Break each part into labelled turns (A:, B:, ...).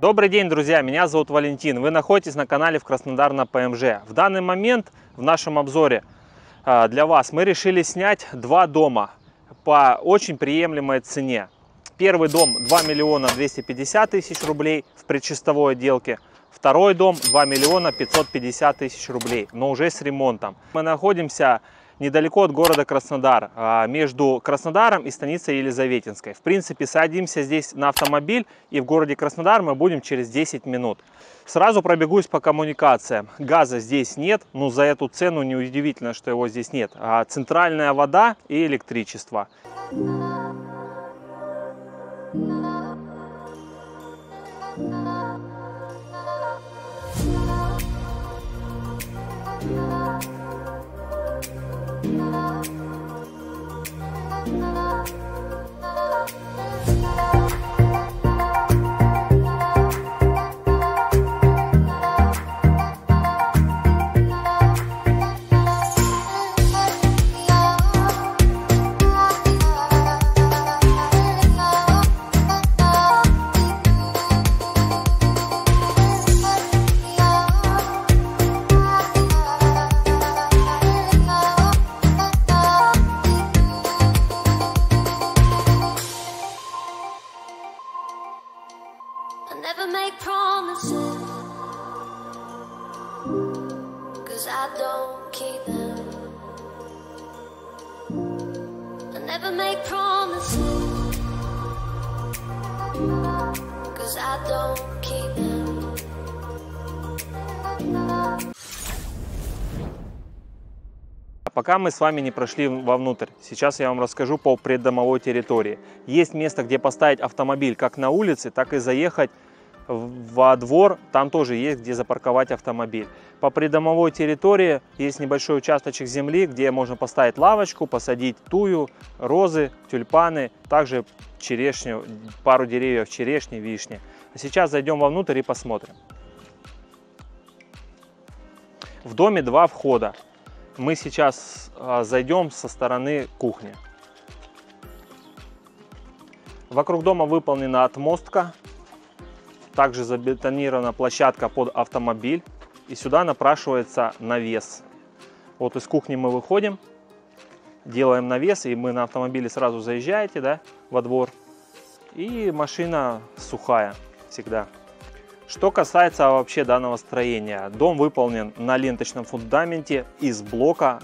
A: Добрый день, друзья! Меня зовут Валентин. Вы находитесь на канале в Краснодар на ПМЖ. В данный момент в нашем обзоре а, для вас мы решили снять два дома по очень приемлемой цене. Первый дом 2 миллиона 250 тысяч рублей в предчистовой отделке. Второй дом 2 миллиона 550 тысяч рублей, но уже с ремонтом. Мы находимся недалеко от города Краснодар, а, между Краснодаром и станицей Елизаветинской. В принципе, садимся здесь на автомобиль, и в городе Краснодар мы будем через 10 минут. Сразу пробегусь по коммуникациям. Газа здесь нет, но за эту цену неудивительно, что его здесь нет. А центральная вода и электричество.
B: Never make promises Cause I don't keep them
A: Пока мы с вами не прошли вовнутрь, сейчас я вам расскажу по преддомовой территории. Есть место, где поставить автомобиль как на улице, так и заехать во двор, там тоже есть где запарковать автомобиль. По придомовой территории есть небольшой участочек земли, где можно поставить лавочку, посадить тую, розы, тюльпаны, также черешню, пару деревьев черешни, вишни. А сейчас зайдем вовнутрь и посмотрим. В доме два входа. Мы сейчас а, зайдем со стороны кухни. Вокруг дома выполнена отмостка, также забетонирована площадка под автомобиль. И сюда напрашивается навес. Вот из кухни мы выходим, делаем навес, и мы на автомобиле сразу заезжаете да, во двор. И машина сухая всегда. Что касается вообще данного строения, дом выполнен на ленточном фундаменте из блока,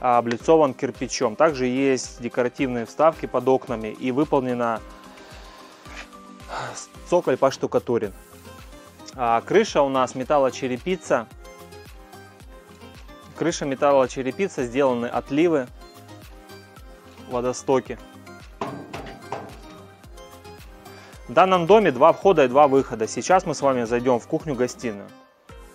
A: а, облицован кирпичом. Также есть декоративные вставки под окнами и выполнена цоколь поштукатурен. А крыша у нас металлочерепица. Крыша металлочерепица, сделаны отливы, водостоки. В данном доме два входа и два выхода. Сейчас мы с вами зайдем в кухню-гостиную.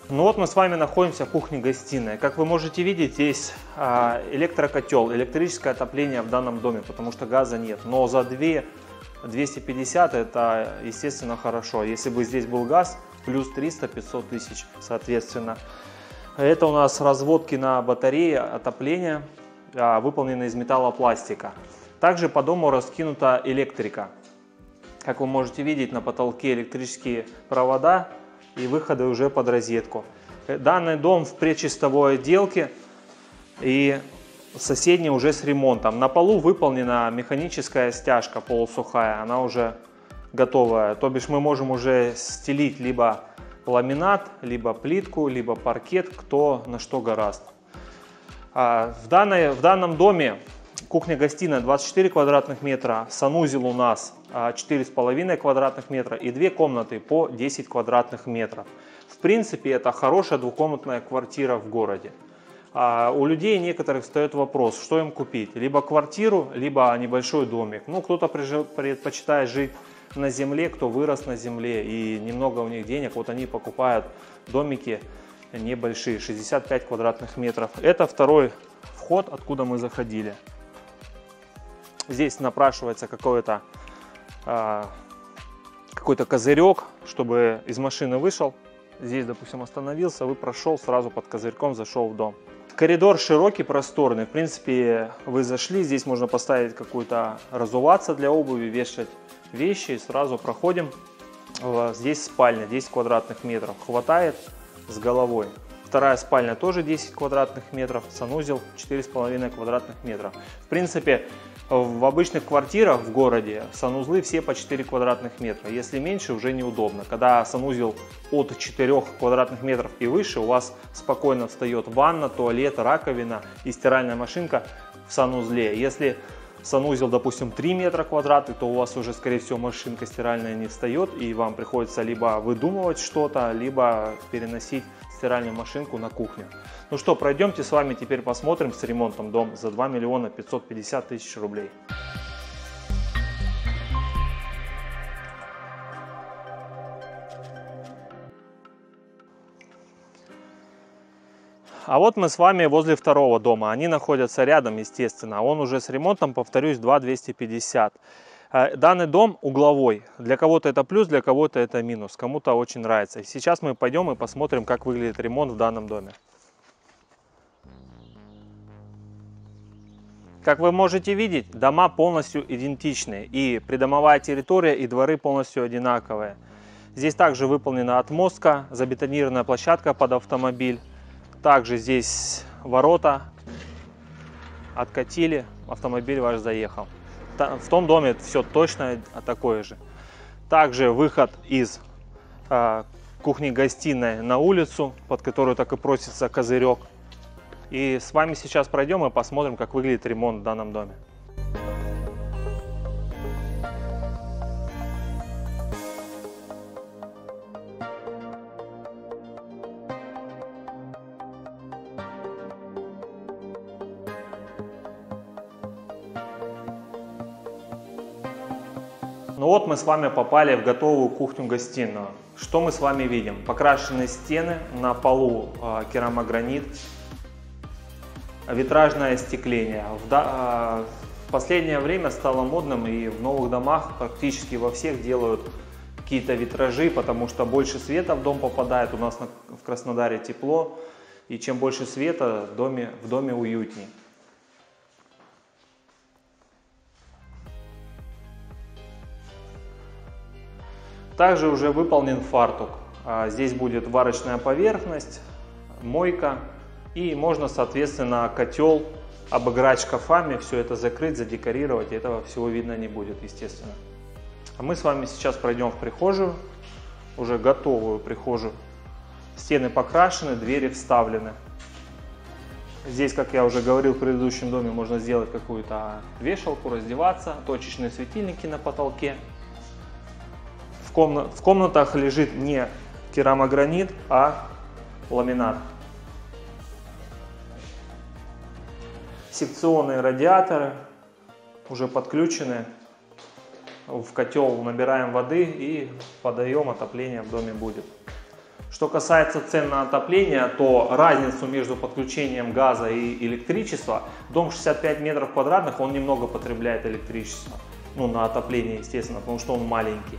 A: Ну вот мы с вами находимся в кухне-гостиной. Как вы можете видеть, здесь а, электрокотел, электрическое отопление в данном доме, потому что газа нет. Но за 2 250 это, естественно, хорошо. Если бы здесь был газ, плюс 300-500 тысяч, соответственно. Это у нас разводки на батарее отопления, а, выполнены из металлопластика. Также по дому раскинута электрика. Как вы можете видеть, на потолке электрические провода и выходы уже под розетку. Данный дом в предчистовой отделке и соседний уже с ремонтом. На полу выполнена механическая стяжка полусухая, она уже готовая. То бишь мы можем уже стелить либо ламинат, либо плитку, либо паркет, кто на что гораст. А, в, данной, в данном доме Кухня-гостиная 24 квадратных метра, санузел у нас 4,5 а, квадратных метра и две комнаты по 10 квадратных метров. В принципе, это хорошая двухкомнатная квартира в городе. А у людей некоторых встает вопрос, что им купить. Либо квартиру, либо небольшой домик. Ну, кто-то предпочитает жить на земле, кто вырос на земле и немного у них денег. Вот они покупают домики небольшие, 65 квадратных метров. Это второй вход, откуда мы заходили. Здесь напрашивается какой-то а, какой-то козырек, чтобы из машины вышел. Здесь, допустим, остановился, вы прошел, сразу под козырьком зашел в дом. Коридор широкий, просторный. В принципе, вы зашли, здесь можно поставить какую-то разуваться для обуви, вешать вещи. И сразу проходим Э, Здесь спальня 10 квадратных метров. Хватает с головой. Вторая спальня тоже 10 квадратных метров. Санузел 4,5 квадратных метра. В принципе, в обычных квартирах в городе санузлы все по 4 квадратных метра. Если меньше, уже неудобно. Когда санузел от 4 квадратных метров и выше, у вас спокойно встает ванна, туалет, раковина и стиральная машинка в санузле. Если санузел, допустим, 3 метра квадратных, то у вас уже, скорее всего, машинка стиральная не встает, и вам приходится либо выдумывать что-то, либо переносить стиральную машинку на кухню. Ну что, пройдемте с вами теперь посмотрим с ремонтом дом за 2 миллиона 550 тысяч рублей. А вот мы с вами возле второго дома. Они находятся рядом, естественно. Он уже с ремонтом, повторюсь, 2250. Э, Данный дом угловой. Для кого-то это плюс, для кого-то это минус. Кому-то очень нравится. Сейчас мы пойдем и посмотрим, как выглядит ремонт в данном доме. Как вы можете видеть, дома полностью идентичны. И придомовая территория, и дворы полностью одинаковые. Здесь также выполнена отмостка, забетонированная площадка под автомобиль. Также здесь ворота откатили, автомобиль ваш заехал. В том доме все точно такое же. Также выход из а, кухни-гостиной на улицу, под которую так и просится козырек. И с вами сейчас пройдем и посмотрим, как выглядит ремонт в данном доме. Ну вот мы с вами попали в готовую кухню-гостиную. Что мы с вами видим? Покрашенные стены, на полу а, керамогранит, витражное остекление. В, да- а, в последнее время стало модным и в новых домах практически во всех делают какие-то витражи, потому что больше света в дом попадает. У нас на- в Краснодаре тепло, и чем больше света в доме, в доме уютнее. Также уже выполнен фартук. А, Здесь будет варочная поверхность, мойка и можно, соответственно, котел обыграть шкафами, все это закрыть, задекорировать, этого всего видно не будет, естественно. А мы с вами сейчас пройдем в прихожую, уже готовую прихожую. Стены покрашены, двери вставлены. Здесь, как я уже говорил в предыдущем доме, можно сделать какую-то вешалку, раздеваться, точечные светильники на потолке. Комна- в комнатах лежит не керамогранит, а ламинат. Секционные радиаторы уже подключены. В котел набираем воды и подаем, отопление в доме будет. Что касается цен на отопление, то разницу между подключением газа и электричества, дом 65 метров квадратных, он немного потребляет электричество. Ну, на отопление, естественно, потому что он маленький.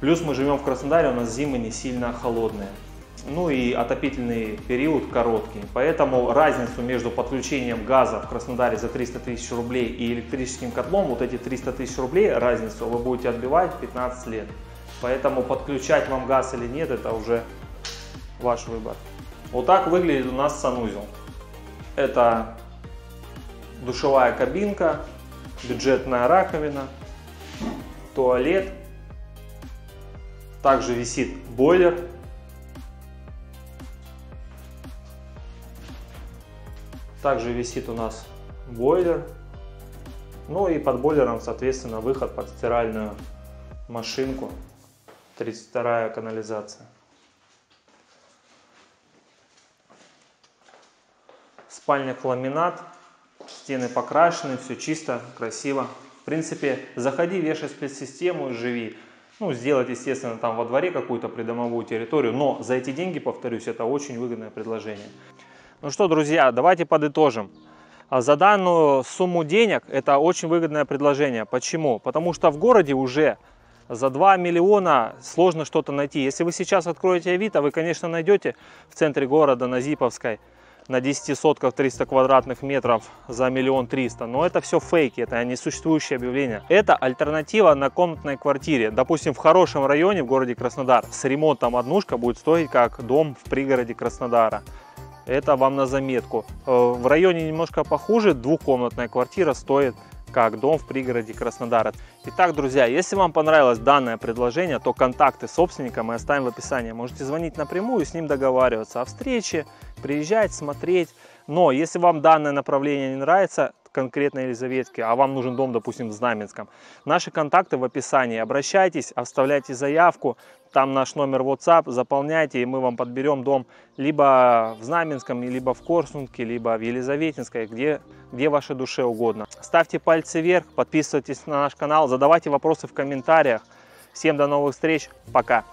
A: Плюс мы живем в Краснодаре, у нас зимы не сильно холодные. Ну и отопительный период короткий. Поэтому разницу между подключением газа в Краснодаре за 300 тысяч рублей и электрическим котлом, вот эти 300 тысяч рублей, разницу вы будете отбивать 15 лет. Поэтому подключать вам газ или нет, это уже ваш выбор. Вот так выглядит у нас санузел. Это душевая кабинка, бюджетная раковина, туалет. Также висит бойлер. Также висит у нас бойлер. Ну и под бойлером, соответственно, выход под стиральную машинку. 32 канализация. Спальник ламинат, стены покрашены, все чисто, красиво. В принципе, заходи, вешай спецсистему и живи. Ну, сделать, естественно, там во дворе какую-то придомовую территорию, но за эти деньги, повторюсь, это очень выгодное предложение. Ну что, друзья, давайте подытожим. А За данную сумму денег это очень выгодное предложение. Почему? Потому что в городе уже за 2 миллиона сложно что-то найти. Если вы сейчас откроете Авито, вы, конечно, найдете в центре города на Зиповской на 10 сотках 300 квадратных метров за миллион триста. Но это все фейки, это несуществующее объявление. Это альтернатива на комнатной квартире. Допустим, в хорошем районе в городе Краснодар с ремонтом однушка будет стоить как дом в пригороде Краснодара. Это вам на заметку. Э, в районе немножко похуже, двухкомнатная квартира стоит как дом в пригороде Краснодара. Итак, друзья, если вам понравилось данное предложение, то контакты собственника мы оставим в описании. Можете звонить напрямую, с ним договариваться о встрече, приезжать, смотреть. Но если вам данное направление не нравится, конкретно Елизаветке, а вам нужен дом, допустим, в Знаменском, наши контакты в описании. Обращайтесь, оставляйте заявку, там наш номер WhatsApp, заполняйте, и мы вам подберем дом либо в Знаменском, либо в Корсунке, либо в Елизаветинской, где, где вашей душе угодно. Ставьте пальцы вверх, подписывайтесь на наш канал, задавайте вопросы в комментариях. Всем до новых встреч, пока!